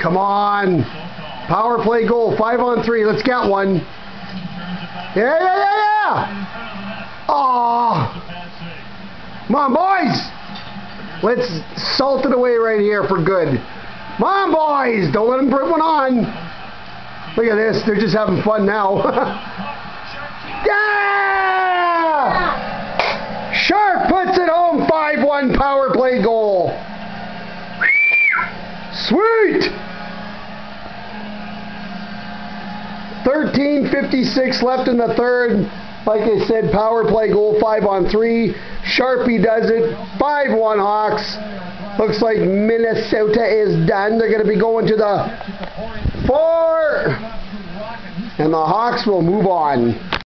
Come on. Power play goal. Five on three. Let's get one. Yeah, yeah, yeah, yeah. Oh. Come on, boys. Let's salt it away right here for good. Come on, boys. Don't let them put one on. Look at this. They're just having fun now. yeah! Sharp puts it home. 5-1 power play goal. Sweet! 13.56 left in the third. Like I said, power play goal, 5 on 3. Sharpie does it. 5-1 Hawks. Looks like Minnesota is done. They're going to be going to the four. And the Hawks will move on.